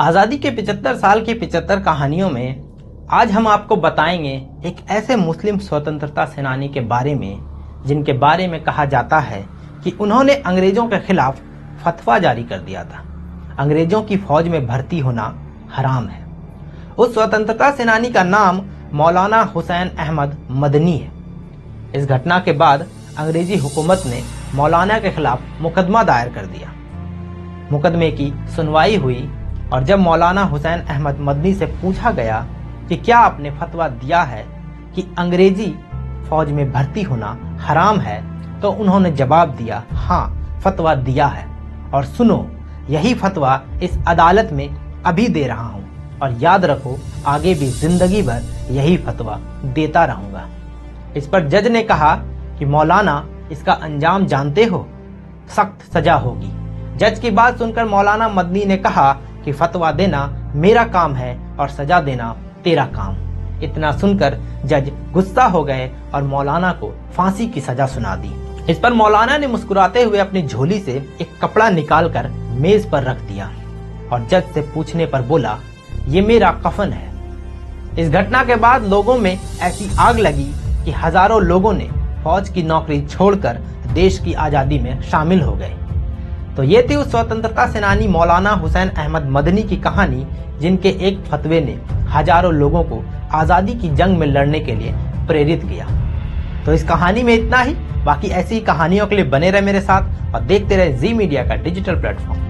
आज़ादी के 75 साल की 75 कहानियों में आज हम आपको बताएँगे एक ऐसे मुस्लिम स्वतंत्रता सेनानी के बारे में, जिनके बारे में कहा जाता है कि उन्होंने अंग्रेज़ों के खिलाफ फतवा जारी कर दिया था। अंग्रेज़ों की फौज में भर्ती होना हराम है। उस स्वतंत्रता सेनानी का नाम मौलाना हुसैन अहमद मदनी है। इस घटना के बाद अंग्रेज़ी हुकूमत ने मौलाना के खिलाफ मुकदमा दायर कर दिया। मुकदमे की सुनवाई हुई और जब मौलाना हुसैन अहमद मदनी से पूछा गया कि क्या आपने फतवा दिया है कि अंग्रेज़ी फौज में भर्ती होना हराम है तो उन्होंने जवाब दिया हाँ फतवा दिया है। और सुनो, यही फतवा इस अदालत में अभी दे रहा हूँ। और याद रखो, आगे भी ज़िंदगी भर यही फतवा देता रहूँगा। इस पर जज ने कहा कि मौलाना, इसका अंजाम जानते हो? सख्त सजा होगी। जज की बात सुनकर मौलाना मदनी ने कहा कि फतवा देना मेरा काम है और सजा देना तेरा काम। इतना सुनकर जज गुस्सा हो गए और मौलाना को फांसी की सजा सुना दी। इस पर मौलाना ने मुस्कुराते हुए अपनी झोली से एक कपड़ा निकालकर मेज पर रख दिया और जज से पूछने पर बोला, ये मेरा कफन है। इस घटना के बाद लोगों में ऐसी आग लगी कि हज़ारों लोगों ने फौज की नौकरी छोड़कर देश की आज़ादी में शामिल हो गए। तो ये थी उस स्वतंत्रता सेनानी मौलाना हुसैन अहमद मदनी की कहानी, जिनके एक फतवे ने हज़ारों लोगों को आज़ादी की जंग में लड़ने के लिए प्रेरित किया। तो इस कहानी में इतना ही, बाकी ऐसी कहानियों के लिए बने रहे मेरे साथ और देखते रहे जी मीडिया का डिजिटल प्लेटफॉर्म।